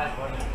I've learned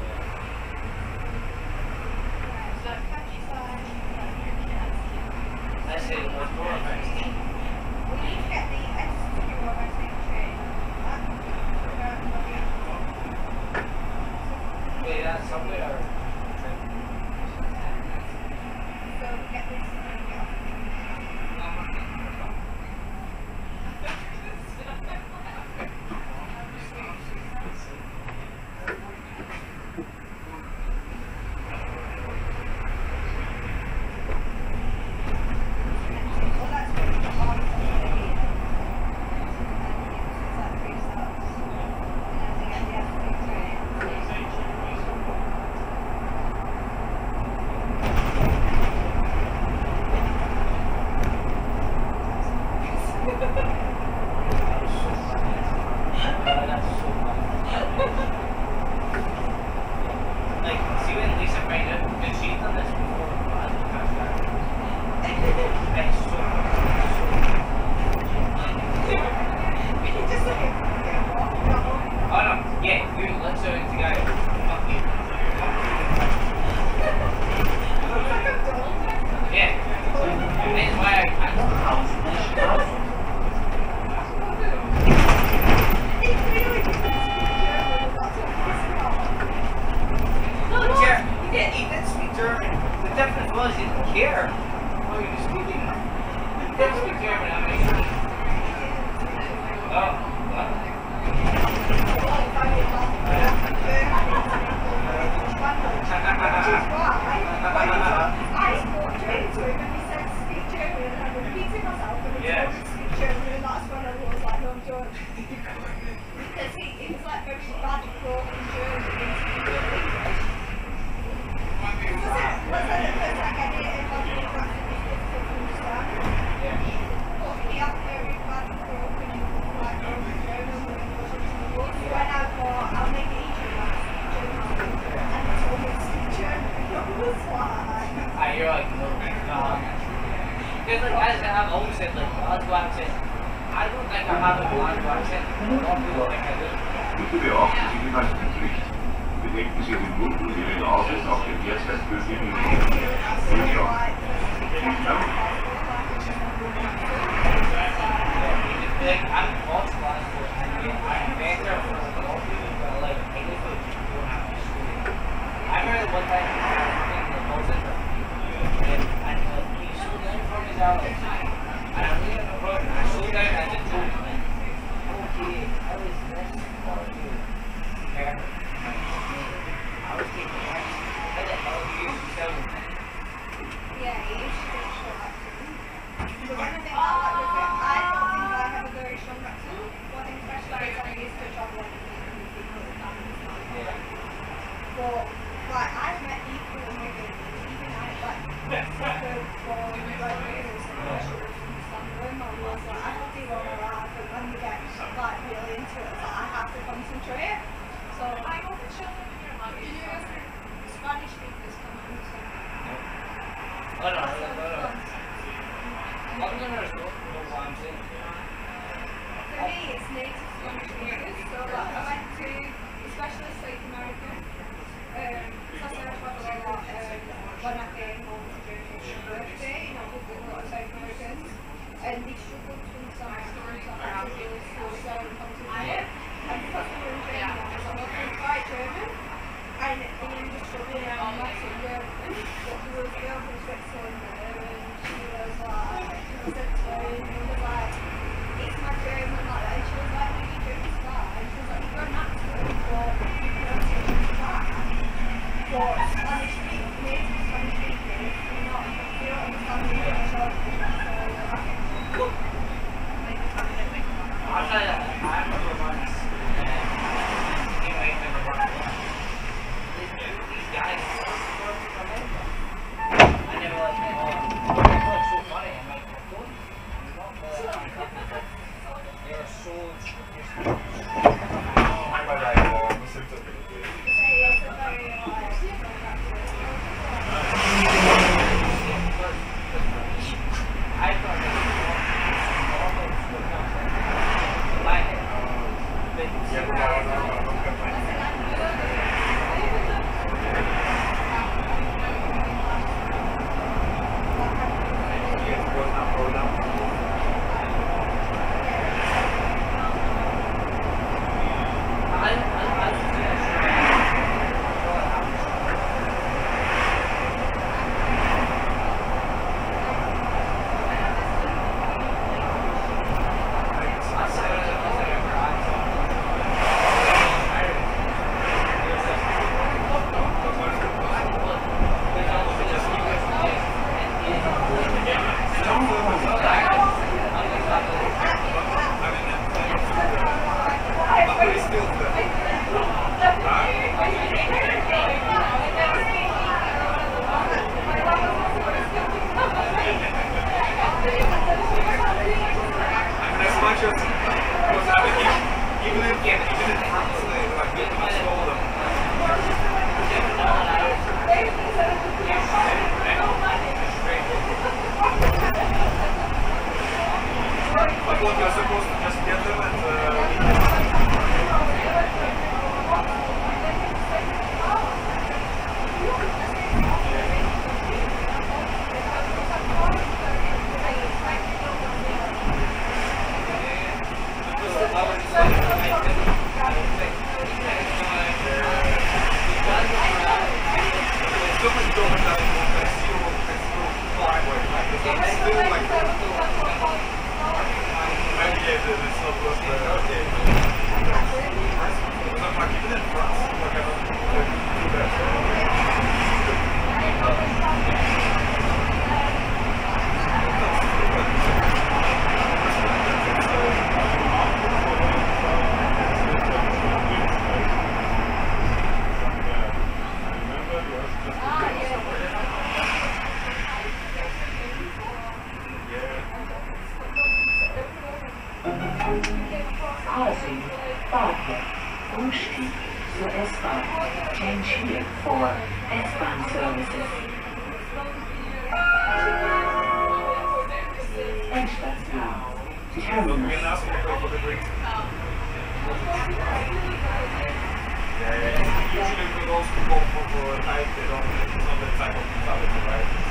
We go to go for, for type, they don't, it's not the type of mentality, right?